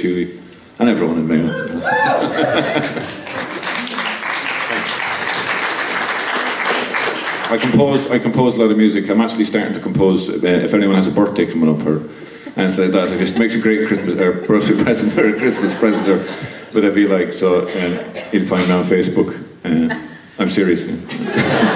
Hughie, and everyone in Mayo. I compose. I compose a lot of music. I'm actually starting to compose. Uh, if anyone has a birthday coming up or anything like that, it makes a great Christmas or birthday present or a Christmas present or whatever you like. So uh, you'll find me on Facebook. Uh, I'm serious. yeah.